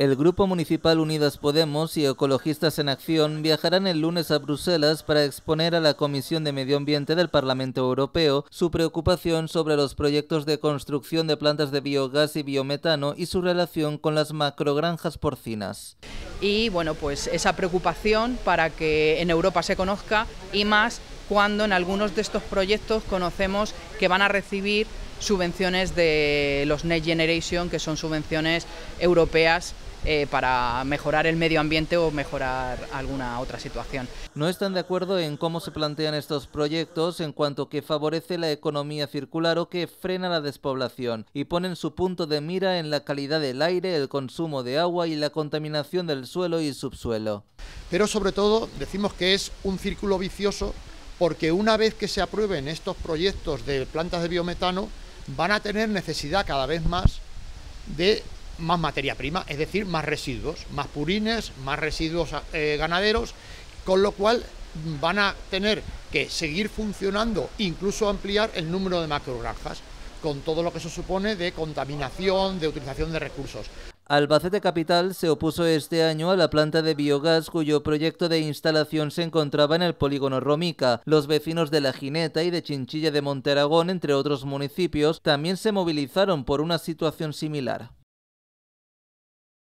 El Grupo Municipal Unidas Podemos y Ecologistas en Acción viajarán el lunes a Bruselas para exponer a la Comisión de Medio Ambiente del Parlamento Europeo su preocupación sobre los proyectos de construcción de plantas de biogás y biometano y su relación con las macrogranjas porcinas. Y bueno, pues esa preocupación para que en Europa se conozca y más cuando en algunos de estos proyectos conocemos que van a recibir subvenciones de los Next Generation, que son subvenciones europeas eh, para mejorar el medio ambiente o mejorar alguna otra situación. No están de acuerdo en cómo se plantean estos proyectos en cuanto que favorece la economía circular o que frena la despoblación y ponen su punto de mira en la calidad del aire, el consumo de agua y la contaminación del suelo y subsuelo. Pero sobre todo decimos que es un círculo vicioso porque una vez que se aprueben estos proyectos de plantas de biometano van a tener necesidad cada vez más de más materia prima, es decir, más residuos, más purines, más residuos eh, ganaderos, con lo cual van a tener que seguir funcionando, incluso ampliar el número de macrogranjas, con todo lo que eso supone de contaminación, de utilización de recursos. Albacete Capital se opuso este año a la planta de biogás cuyo proyecto de instalación se encontraba en el polígono Romica. Los vecinos de La Jineta y de Chinchilla de Monteragón, entre otros municipios, también se movilizaron por una situación similar.